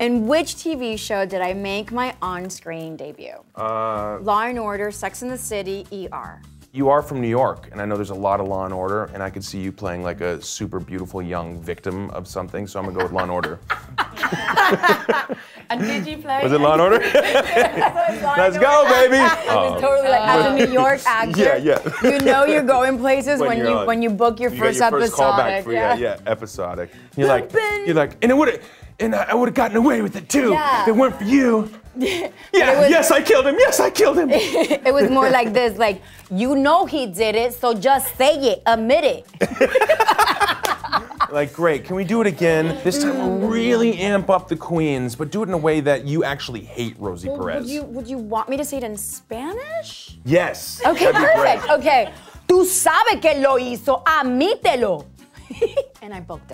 In which TV show did I make my on-screen debut? Uh, Law and Order, Sex and the City, ER. you are from New York, and I know there's a lot of Law and Order, and I could see you playing like a super beautiful young victim of something. So I'm gonna go with Law and Order. And did you play? Was it Law and Order? Let's go, baby. Oh. Totally like as a New York actor. Yeah, yeah. You know you're going places when, you're you on. when you book your You first your first for yeah, yeah, episodic. You're like, you're like, and it would and I would have gotten away with it too Yeah. if it weren't for you. Yeah, was- yes, I killed him. Yes, I killed him. It was more like this, like you know he did it, so just say it, admit it. Like, great. Can we do it again? This time we'll really amp up the queens, but do it in a way that you actually hate Rosie Perez. Would you would you want me to say it in Spanish? Yes. Okay, that'd be great. perfect. Okay. Tú sabes que lo hizo, admítelo. and I booked it.